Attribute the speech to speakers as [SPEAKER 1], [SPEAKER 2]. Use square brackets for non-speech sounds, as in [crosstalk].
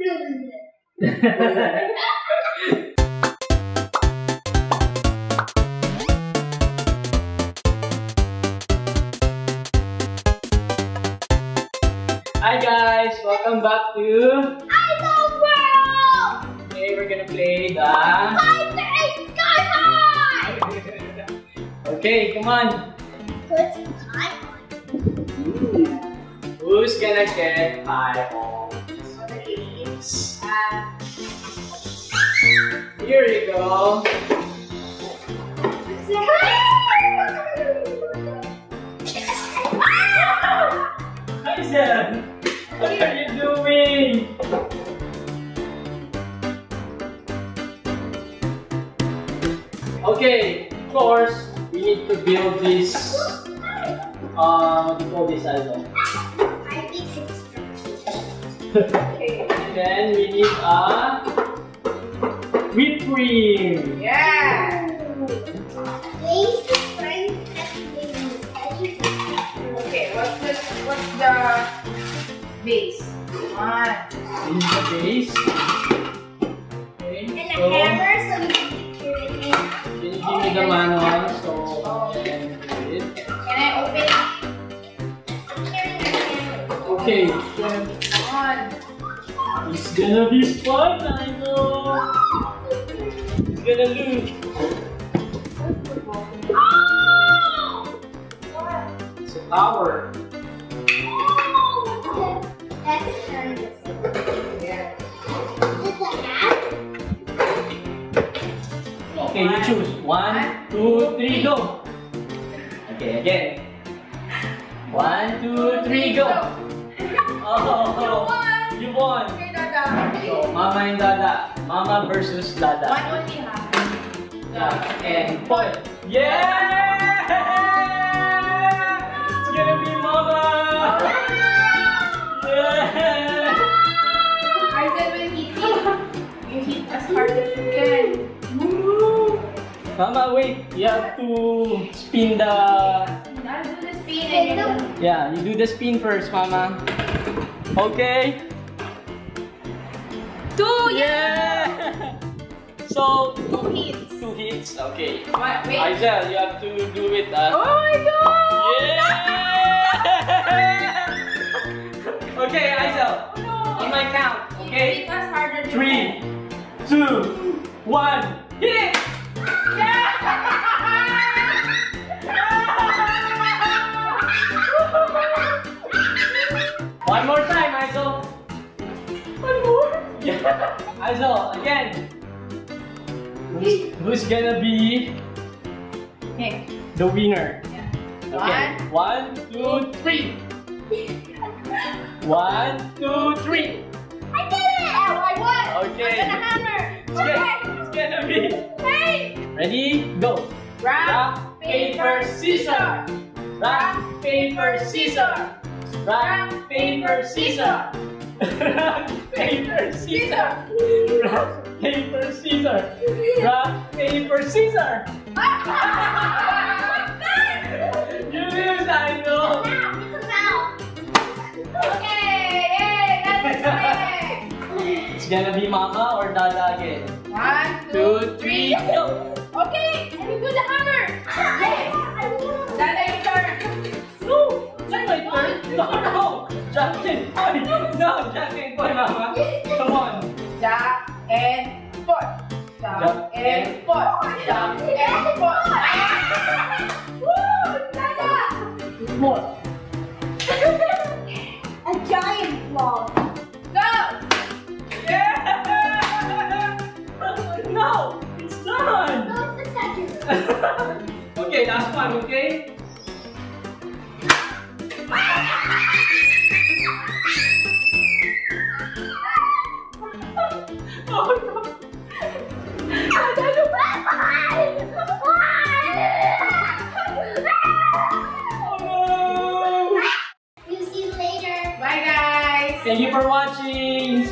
[SPEAKER 1] Hi guys, welcome back to.
[SPEAKER 2] Icezel's World!
[SPEAKER 1] Today we're gonna play the.
[SPEAKER 2] Pie Face Sky High!
[SPEAKER 1] Okay, come on.
[SPEAKER 2] Put time on.
[SPEAKER 1] Who's gonna get high on Here you go. Tyson, what are you doing? Okay, of course, we need to build this. Uh, what do you call this idol? [laughs] And then we need a whipped cream.
[SPEAKER 3] Yeah. Okay, what's the what's the base? One.
[SPEAKER 1] This is the base. Okay,
[SPEAKER 2] And a hammer so you can secure it in.
[SPEAKER 1] can you give me the manual so I can do it?
[SPEAKER 3] Can I open it?
[SPEAKER 1] Okay,
[SPEAKER 3] One.
[SPEAKER 1] it's gonna be fun, I know. Gonna lose. It's a tower. Okay, you choose. One, two, three, go. Okay, again. One, two, three, go. Mama versus Dada.
[SPEAKER 3] One only, ha?
[SPEAKER 1] Yeah, and point. Yeah! It's gonna be Mama! Yeah!
[SPEAKER 3] When he hit, you hit as hard as you can.
[SPEAKER 1] Mama, wait. You have to spin the.
[SPEAKER 3] Now do the spin
[SPEAKER 1] Yeah, you do the spin first, Mama. Okay.
[SPEAKER 3] Two,
[SPEAKER 1] Yeah! So,
[SPEAKER 3] Two hits.
[SPEAKER 1] two hits. Okay.
[SPEAKER 3] What? Wait.
[SPEAKER 1] Icezel, you have to do it. Uh,
[SPEAKER 3] Oh my god!
[SPEAKER 1] Yeah! [laughs] okay, Icezel.
[SPEAKER 3] No.
[SPEAKER 1] On my count, okay?
[SPEAKER 3] hit us harder than
[SPEAKER 1] Three, two, one, hit it! [laughs] One more time, Icezel. One Yeah. Again. Who's, who's gonna be
[SPEAKER 3] Okay.
[SPEAKER 1] the winner?
[SPEAKER 3] Yeah.
[SPEAKER 1] Okay. One, two, three. [laughs] One, two, three.
[SPEAKER 2] I did it! I won!
[SPEAKER 1] Okay.
[SPEAKER 3] I'm gonna hammer.
[SPEAKER 1] It's gonna, it's gonna be.
[SPEAKER 3] Hey!
[SPEAKER 1] Ready? Go.
[SPEAKER 3] Rock,
[SPEAKER 1] paper, scissors. Rock, paper, scissors. Rock, paper, scissors. Rock, paper, scissors. Rock, paper, scissors. Rock, paper, scissors. You lose, I know.
[SPEAKER 2] Now, it's a mouth.
[SPEAKER 3] Okay, yay, that's it.
[SPEAKER 1] It's gonna be Mama or Dada again.
[SPEAKER 3] One,
[SPEAKER 1] Two, three, go.
[SPEAKER 3] Okay, and we do the hammer. Yes. Dada,
[SPEAKER 1] Jack boy. No, Jack boy, Mama. Come on.
[SPEAKER 3] Jack and foot.
[SPEAKER 1] Jack
[SPEAKER 3] and foot. Jack and! Dada!
[SPEAKER 1] More.
[SPEAKER 2] A giant blob.
[SPEAKER 3] Go!
[SPEAKER 1] Yeah! No, it's done.
[SPEAKER 2] That's the second.
[SPEAKER 1] okay, last one, okay?
[SPEAKER 2] You